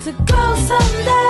to go someday.